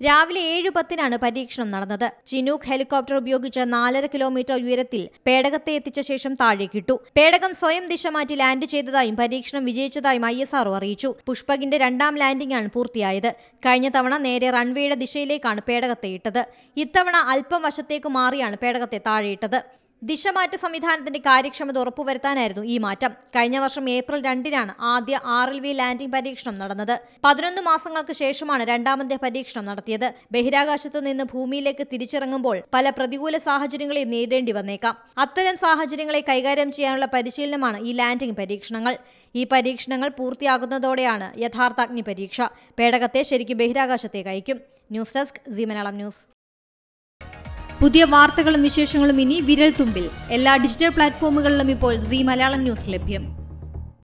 രാവിലെ ഏഴ് പത്തിനാണ് പരീക്ഷണം നടന്നത്. ചിനൂക്ക് ഹെലികോപ്റ്റർ ഉപയോഗിച്ച് നാലര കിലോമീറ്റർ ഉയരത്തിൽ പേടകത്തെ എത്തിച്ച ശേഷം താഴേക്കിട്ടു പേടകം സ്വയം ദിശ മാറ്റി ലാൻഡ് ചെയ്തതായും പരീക്ഷണം വിജയിച്ചതായും ഐ എസ് ആർഒ അറിയിച്ചു. പുഷ്പകിന്റെ രണ്ടാം ലാൻഡിംഗ് ആണ് പൂർത്തിയായത്. കഴിഞ്ഞ തവണ നേരെ റൺവേയുടെ ദിശയിലേക്കാണ് പേടകത്തെ ഇട്ടത്. ഇത്തവണ അല്പം വശത്തേക്ക് മാറിയാണ് പേടകത്തെ താഴെയിട്ടത് ദിശമാറ്റ സംവിധാനത്തിന്റെ കാര്യക്ഷമത ഉറപ്പുവരുത്താനായിരുന്നു ഈ മാറ്റം. കഴിഞ്ഞ വർഷം ഏപ്രിൽ രണ്ടിനാണ് ആദ്യ ആർ എൽ വി ലാൻഡിംഗ് പരീക്ഷണം നടന്നത്. പതിനൊന്ന് മാസങ്ങൾക്ക് ശേഷമാണ് രണ്ടാമത്തെ പരീക്ഷണം നടത്തിയത്. ബഹിരാകാശത്ത് നിന്ന് ഭൂമിയിലേക്ക് തിരിച്ചിറങ്ങുമ്പോൾ പല പ്രതികൂല സാഹചര്യങ്ങളെയും നേരിടേണ്ടി വന്നേക്കാം. അത്തരം സാഹചര്യങ്ങളെ കൈകാര്യം ചെയ്യാനുള്ള പരിശീലനമാണ് ഈ ലാൻഡിംഗ് പരീക്ഷണങ്ങൾ. ഈ പരീക്ഷണങ്ങൾ പൂർത്തിയാകുന്നതോടെയാണ് യഥാർത്ഥ അഗ്നി പരീക്ഷ പേടകത്തെ ശരിക്കും ബഹിരാകാശത്തേക്ക് അയക്കും. News desk Malayalam news. പുതിയ വാർത്തകളും വിശേഷങ്ങളും ഇനി വിരൽ തുമ്പിൽ എല്ലാ ഡിജിറ്റൽ പ്ലാറ്റ്ഫോമുകളിലും ഇപ്പോൾ സി മലയാളം ന്യൂസ് ലഭ്യം.